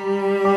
Música